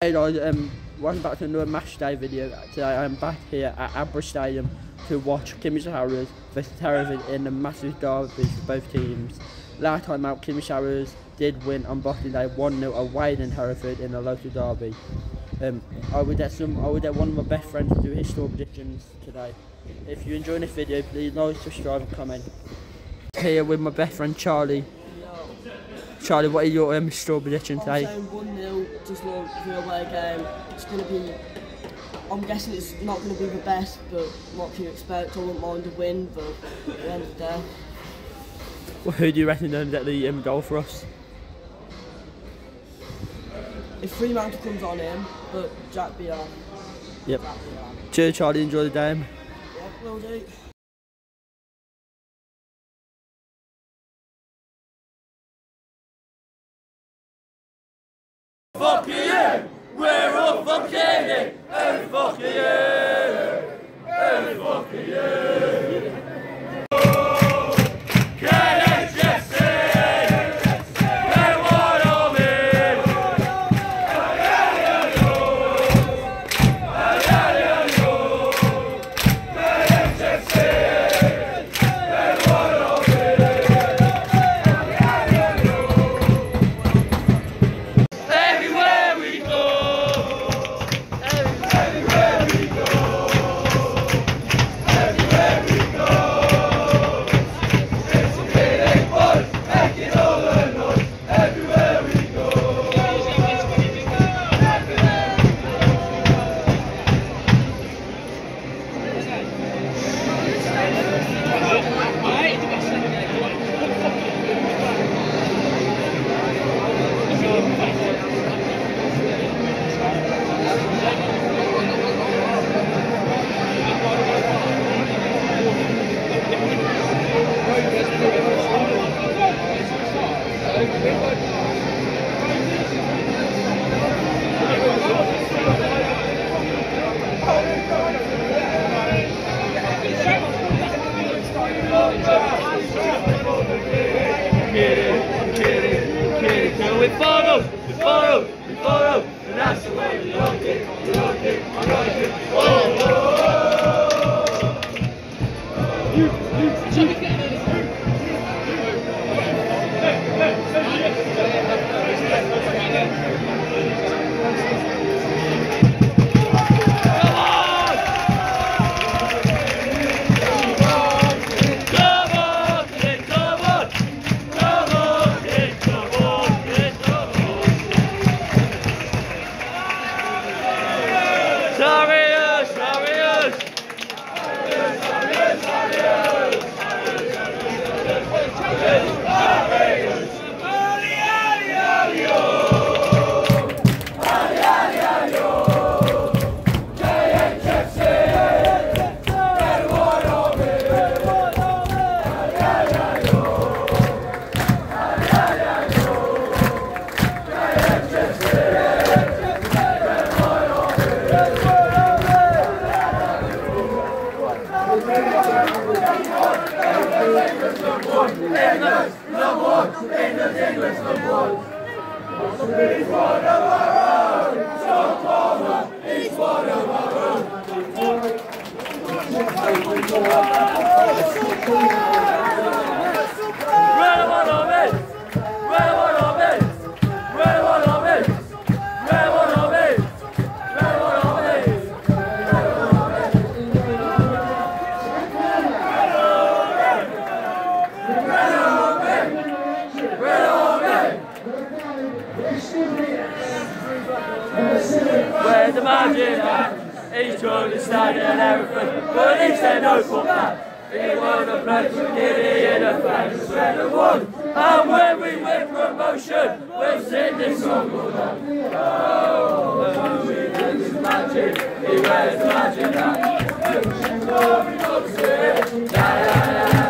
Hey guys, um, welcome back to another match day video. Today I'm back here at Aggborough Stadium to watch Kidderminster Harriers versus Hereford in a massive derby for both teams. Last time out, Kidderminster Harriers did win on Boxing Day 1-0 away in Hereford in the local derby. Um, I would get some, I would get one of my best friends to do his score predictions today. If you enjoy this video, please like, subscribe and comment. Here with my best friend Charlie. Charlie, what are your um, score prediction I'm today? saying 1 0, just the away game. It's going to be, I'm guessing it's not going to be the best, but what can you expect? I wouldn't mind a win, but at the end of the day, Well, who do you reckon going to get the um, goal for us? if Fremantle comes on him, but Jack be on. Yep. Jack be on. Cheers, Charlie. Enjoy the game. Yeah, will do. We Red Where's the margin at? He's trying to stand and everything, but he said no for that. He won a with Giddy in a flag, spread the one. And when we win promotion, we'll sing this song night. Oh, and we win this magic, he wears the magic hat. Oh, we la la la la la la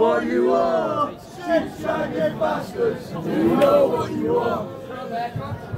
what you want? Six-legged bastards, you know what you want?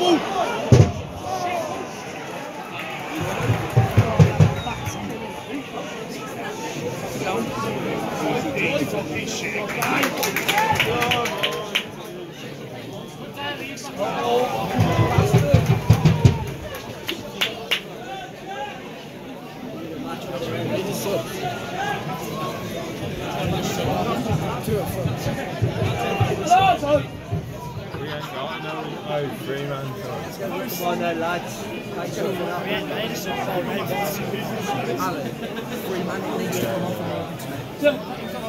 Liverpool. Oh, three man. Lads.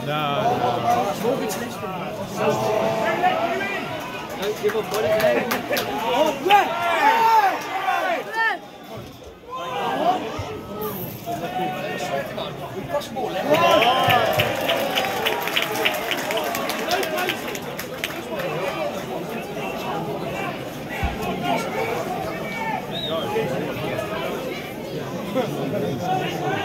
No, up on it, mate. Put in. John,